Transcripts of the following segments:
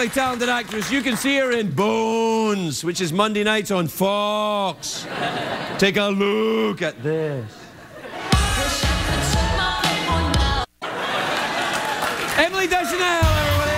terrifically talented actress. You can see her in Bones, which is Monday nights on Fox. Take a look at this. Emily Deschanel, everybody.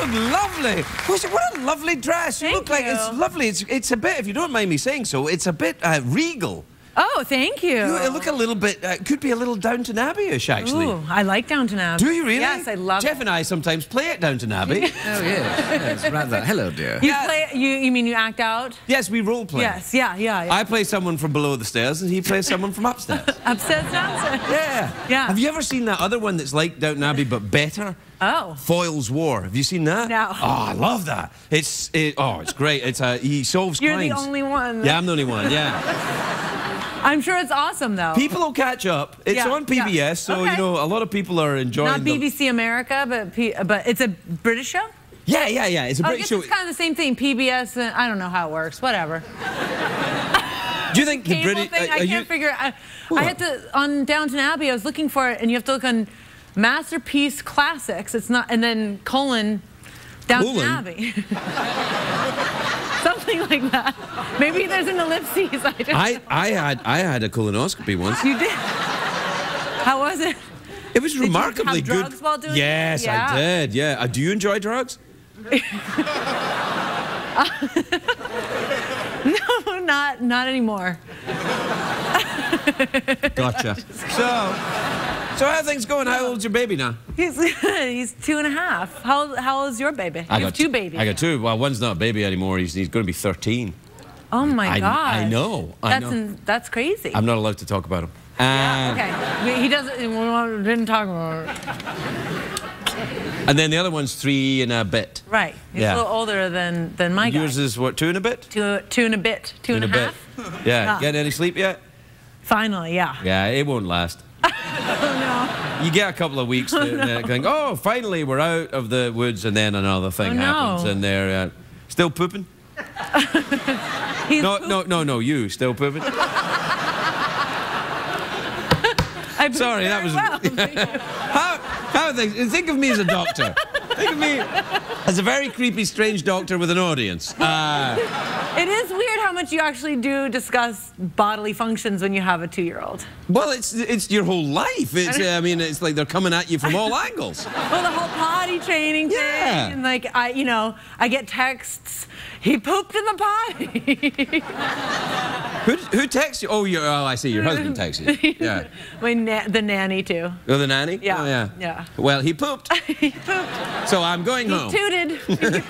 You look lovely. What a lovely dress. You Thank look like it's lovely. It's, it's a bit, if you don't mind me saying so, it's a bit uh, regal. Oh, thank you. You look a little bit, uh, could be a little Downton Abbey-ish, actually. Ooh, I like Downton Abbey. Do you really? Yes, I love Jeff it. and I sometimes play at Downton Abbey. Oh, yes. yes, rather. Hello, dear. You Yeah. play. You, you mean you act out? yes, we role play. Yes. Yeah. Yeah. yeah. I play someone from below the stairs and he plays someone from upstairs. Upstairs, downstairs. Yeah. Yeah. Have you ever seen that other one that's like Downton Abbey but better? Oh. Foyle's War. Have you seen that? No. Oh, I love that. It's it, oh, it's great. It's uh, he solves You're crimes. the only one. Yeah, I'm the only one. Yeah. I'm sure it's awesome though. people will catch up. It's Yeah, on PBS, yeah. so Okay. you know a lot of people are enjoying. Not BBC America, but P- but it's a British show. Yeah, yeah, yeah. It's a Oh, British show. it's kind of the same thing. PBS. Uh, I don't know how it works. Whatever. Do you think the British? thing. uh, I can't you- figure. I, I had to on Downton Abbey. I was looking for it, and you have to look on masterpiece classics. It's not, and then colon Downton? Abbey. Something like that. Maybe there's an ellipses. I don't I, know. I had I had a colonoscopy once. You did. How was it? It was you remarkably good. drugs while doing it? yes, I did. Yeah. Uh, do you enjoy drugs? No, not not anymore. Gotcha. so, so how are things going? How old's your baby now? He's he's two and a half. How how old is your baby? you have two babies. I got two. Well, one's not a baby anymore. He's, he's going to be 13. Oh my god. I know, I that's know. in- that's crazy. I'm not allowed to talk about him. Yeah, Uh, okay. He doesn't. We didn't talk about it. And then the other one's three and a bit. Right. He's Yeah. a little older than than my guy. Yours is what, two and a bit? two two and a bit. Two and a and a half. bit. Yeah. Yeah. Getting any sleep yet? Finally, yeah. Yeah, it won't last. You get a couple of weeks to then think, oh, finally we're out of the woods, and then another thing Oh, no. happens, and they're uh, still pooping. no. No, no, no, no, you still pooping. Sorry, that was- well. How, how things? Think of me as a doctor. Think of me as a very creepy, strange doctor with an audience. Uh, it is how much you actually do discuss bodily functions when you have a two-year-old. well, it's it's your whole life. It's I mean, it's like they're coming at you from all angles. Well, the whole potty training Yeah. thing, and like I, you know, I get texts. He pooped in the potty. Who, who texts you? Oh, you oh, I see. Your husband texts you. Yeah. My na- the nanny too. Oh, the nanny? Yeah, Oh, yeah. yeah. Well, he pooped, he pooped. so I'm going He home. tooted.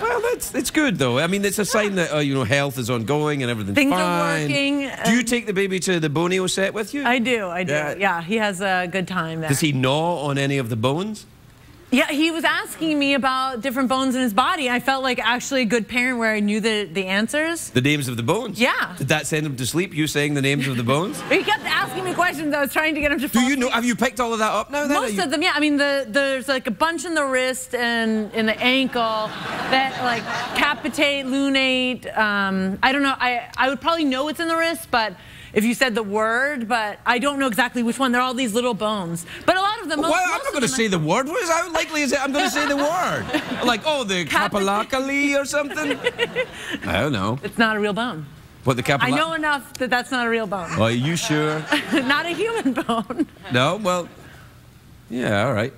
Well, that's it's good though. I mean, it's a sign that uh, you know health is ongoing and everything's Things are working, Do you take the baby to the Bonio set with you? I do. I do. Yeah. Yeah. he has a good time there. Does he gnaw on any of the bones? Yeah, he was asking me about different bones in his body. I felt like actually a good parent where I knew the, the answers. The names of the bones? Yeah. Did that send him to sleep? You saying the names of the bones? He kept asking me questions. I was trying to get him to Do you know? Have you picked all of that up now? Then? Most you- of them, yeah. I mean, the, there's like a bunch in the wrist and in the ankle that like capitate, lunate. Um, I don't know. I, I would probably know what's in the wrist, but if you said the word, but I don't know exactly which one. They're all these little bones. But of them. Well, I'm not going to say the word. What is, how likely is it I'm going to say the word? Like, oh, the capilacali or something? I don't know. It's not a real bone. What the capila? I know enough that that's not a real bone. Are you sure? not a human bone. No? Well, yeah, all right.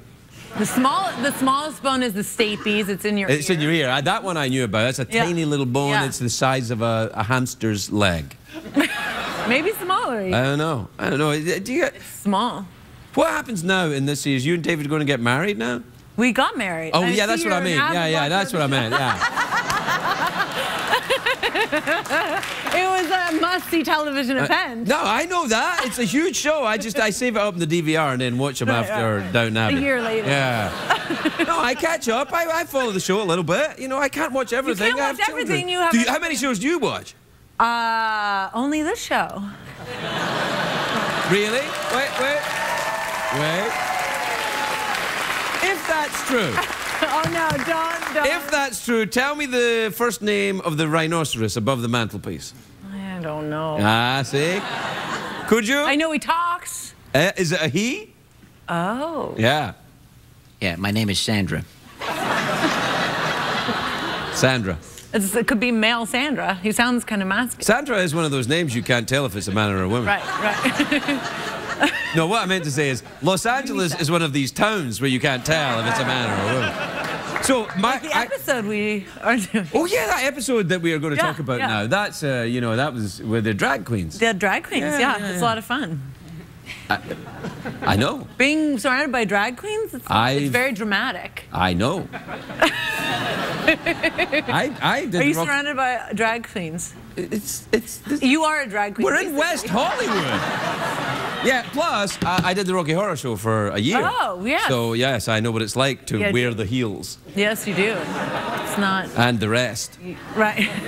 The small, the smallest bone is the stapes. It's in your. It's ear. in your ear. Uh, That one I knew about. It's a Yeah. tiny little bone. Yeah. It's the size of a, a hamster's leg. Maybe smaller. I don't know. I don't know. Do you get, Small. What happens now in this is you and David are going to get married now? We got married. Oh, I yeah, that's what I mean. Yeah, yeah, that's what I meant. Yeah. it was a must-see television event. No, I know that. It's a huge show. I just I save it up in the DVR and then watch them after right. Downton Abbey. year later. Yeah. no, I catch up. I, I follow the show a little bit. You know, I can't watch everything. can't I have watch children. everything. You have a- how many shows do you watch? Uh, only this show. Really? Wait, wait, wait. If that's true, Oh no, don't, don't. if that's true, tell me the first name of the rhinoceros above the mantelpiece. I don't know. Ah, see? Could you? I know he talks. Uh, is it a he? Oh. Yeah. Yeah, my name is Sandra. Sandra. It's, it could be male Sandra. He sounds kind of masculine. Sandra is one of those names you can't tell if it's a man or a woman. Right, right. No, what I meant to say is Los Angeles is one of these towns where you can't tell if it's a man or a woman. So my the I- episode we are doing. oh yeah, that episode that we are going to Yeah, talk about yeah. now. That's uh, you know that was with the drag queens. The drag queens, Yeah, yeah, it's a lot of fun. I know, Being surrounded by drag queens, it's, it's very dramatic. I know. I I Are you rock- surrounded by drag queens? It's it's. this- You are a drag queen. We're in. West Hollywood. Yeah. Plus, I, I did the Rocky Horror Show for a year. Oh, yeah. So yes, I know what it's like to Yeah, wear the heels Yes, you do. Not and the rest. right.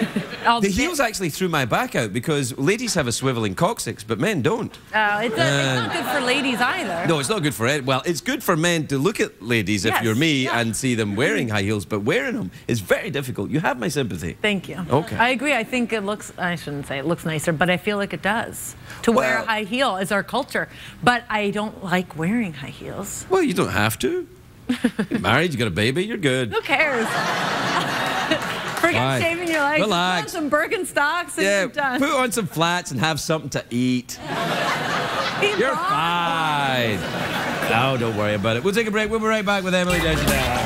The heels actually threw my back out because ladies have a swiveling coccyx, but men don't. Oh, it's, it's not good for ladies either. No, it's not good for it. Well, it's good for men to look at ladies if Yes, you're me yeah. and see them wearing high heels, but wearing them is very difficult. You have my sympathy. Thank you. Okay. I agree. I think it looks, I shouldn't say it looks nicer, but I feel like it does. To wear a high heel is our culture. But I don't like wearing high heels. Well, you don't have to. You're married, you got a baby, you're good. Who cares? Forget Fine. shaving your legs. Relax. Put on some Birkenstocks and Yeah, you're done. put on some flats and have something to eat. You're fine. No, don't worry about it. We'll take a break. We'll be right back with Emily Deschanel.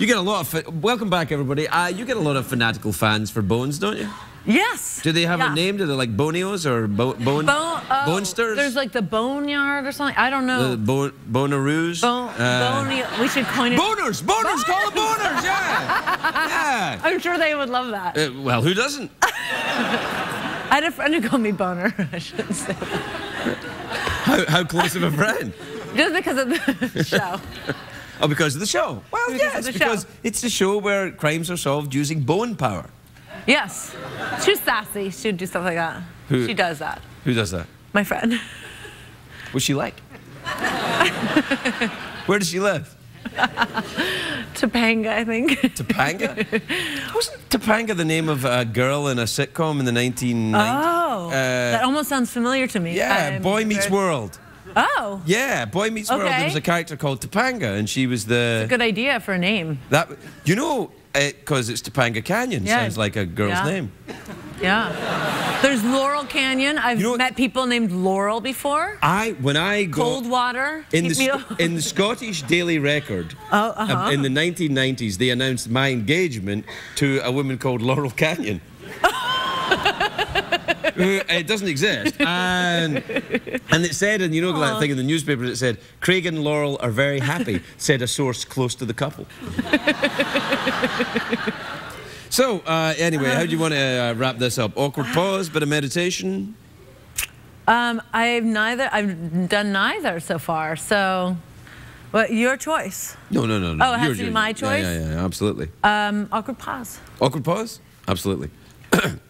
You get a lot of. Welcome back, everybody. Uh, you get a lot of fanatical fans for Bones, don't you? Yes. Do they have Yeah. a name? Do they like Bonios or bo- Bone Bone, oh, Bonesters? There's like the Boneyard or something. I don't know. the bo- Bonaroos. Bone, Uh, we should coin it. boners, boners, call them boners, yeah, yeah. I'm sure they would love that. Uh, well, who doesn't? I had a friend who called me Boner. I shouldn't say. How, how close of a friend? Just because of the show. Oh, because of the show. Well, Because yes, because show. it's a show where crimes are solved using bone power. Yes. She's sassy. She'd do stuff like that. Who- She does that. Who does that? My friend. What's she like? Where does she live? Topanga, I think. Topanga? Wasn't Topanga the name of a girl in a sitcom in the 1990s? Oh. that Uh, almost sounds familiar to me. yeah, I'm Boy Meets World. Oh. Yeah, Boy Meets World. There Okay. was a character called Topanga, and she was the Good idea for a name. that. You know, because it's Topanga Canyon. Yeah. Sounds like a girl's Yeah. name. Yeah. There's Laurel Canyon. I've You know met people named Laurel before. I when I go Coldwater. in the Keep me- Sc- in the Scottish Daily Record Oh, uh-huh. uh, in the 1990s, they announced my engagement to a woman called Laurel Canyon. Who, it doesn't exist, and and it said, and you know that thing in the newspaper that said Craig and Laurel are very happy, said a source close to the couple. so uh, anyway, how do you want to uh, wrap this up? Awkward pause, bit of meditation. Um, I've neither. I've done neither so far. So, well, your choice. No, no, no, no. Oh, it has Yours, to be my Yeah, choice? Yeah, yeah, absolutely. Um, awkward pause. Awkward pause? Absolutely.